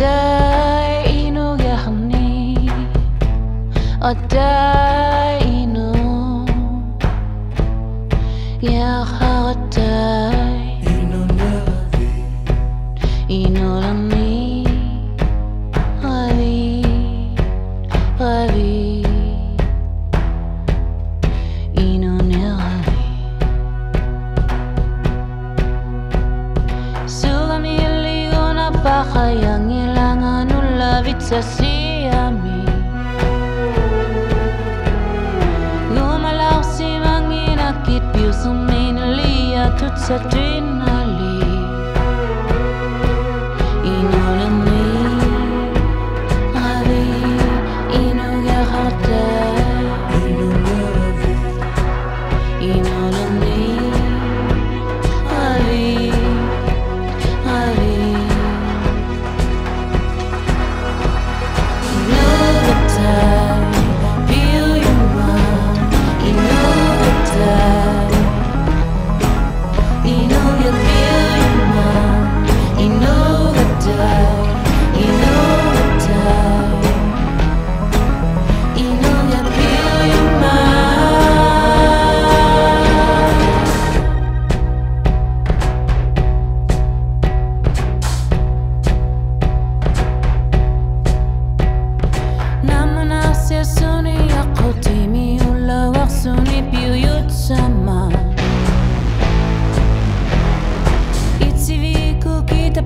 Inu yahni Odai inu Yahatai Inu lami Ravi Ravi ulawit sa siyami Gumalaw si manginakit piu suminali atut sa trinali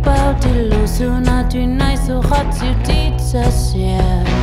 Itsiviku kita pau tilu suna hot su teach us, sia